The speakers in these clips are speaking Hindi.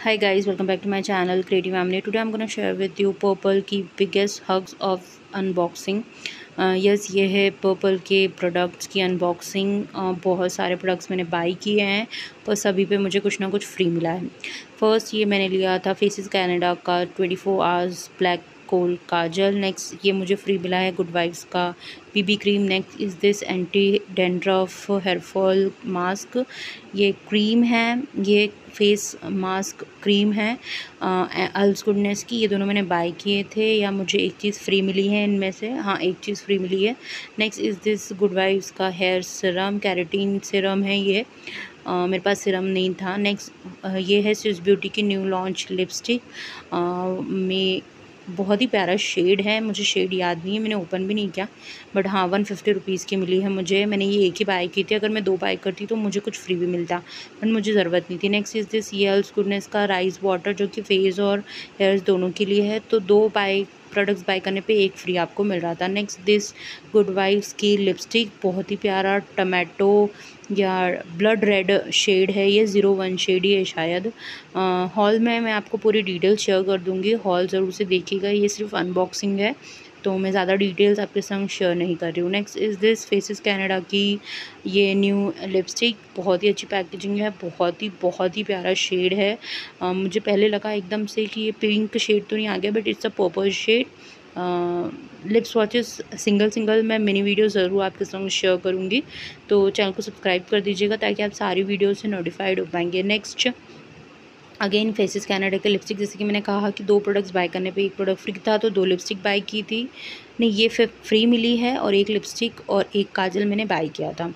hi guys welcome back to my channel creative family today i'm going to share with you purple की biggest hugs of unboxing uh, ये है पर्पल के प्रोडक्ट्स की अनबॉक्सिंग uh, बहुत सारे प्रोडक्ट्स मैंने बाई किए हैं पर सभी पे मुझे कुछ ना कुछ फ्री मिला है फ़र्स्ट ये मैंने लिया था फेसिस कैनेडा का 24 four hours black kohl kajal next ये मुझे फ्री मिला है गुड वाइब्स का। BB cream next is this anti dandruff hair fall mask ये क्रीम है ये फेस मास्क क्रीम है अल्स गुडनेस की। ये दोनों मैंने बाय किए थे या मुझे एक चीज़ फ्री मिली है इनमें से। हाँ एक चीज़ फ्री मिली है। Next is this Good Vibes का हेयर सिरम कैरेटीन सिरम है ये। Uh, मेरे पास सिरम नहीं था। नेक्स्ट uh, ये है स्विस ब्यूटी की न्यू लॉन्च लिपस्टिक में बहुत ही प्यारा शेड है, मुझे शेड याद नहीं है, मैंने ओपन भी नहीं किया बट हाँ वन फिफ्टी रुपीज़ की मिली है मुझे, मैंने ये एक ही बाय की थी, अगर मैं दो बाय करती तो मुझे कुछ फ्री भी मिलता बट मुझे ज़रूरत नहीं थी। नेक्स्ट इज़ दिस ये गुडनेस का राइस वाटर जो कि फेस और हेयर्स दोनों के लिए है तो दो बाय प्रोडक्ट्स बाय करने पे एक फ्री आपको मिल रहा था। नेक्स्ट दिस गुड वाइफ्स की लिपस्टिक बहुत ही प्यारा टमाटो या ब्लड रेड शेड है। ये ज़ीरो वन शेड ही है शायद। हॉल में मैं आपको पूरी डिटेल शेयर कर दूँगी। हॉल ज़रूर से देखिएगा। ये सिर्फ़ अनबॉक्सिंग है। तो मैं ज़्यादा डिटेल्स आपके संग शेयर नहीं कर रही हूँ। Next is this Faces Canada की ये न्यू लिपस्टिक बहुत ही अच्छी पैकेजिंग है बहुत ही बहुत ही प्यारा शेड है। आ, मुझे पहले लगा एकदम से कि ये पिंक शेड तो नहीं आ गया but it's a purple shade lip swatches single single मैं मिनी वीडियो ज़रूर आपके संग शेयर करूँगी। तो चैनल को सब्सक्राइब कर दीजिएगा ताकि आप सारी वीडियो से नोटिफाइड हो पाएँगे। नेक्स्ट अगेन फेसिस कैनेडा के लिपस्टिक, जैसे कि मैंने कहा कि दो प्रोडक्ट्स बाय करने पे, एक प्रोडक्ट फ्री था तो दो लिपस्टिक बाय की थी। नहीं, ये फिर फ्री मिली है और एक लिपस्टिक और एक काजल मैंने बाय किया था।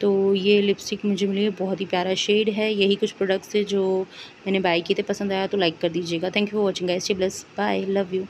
तो ये लिपस्टिक मुझे मिली है बहुत ही प्यारा शेड है। यही कुछ प्रोडक्ट्स है जो मैंने बाय किए थे, पसंद आया तो लाइक कर दीजिएगा। Thank you for watching guys bless bye love you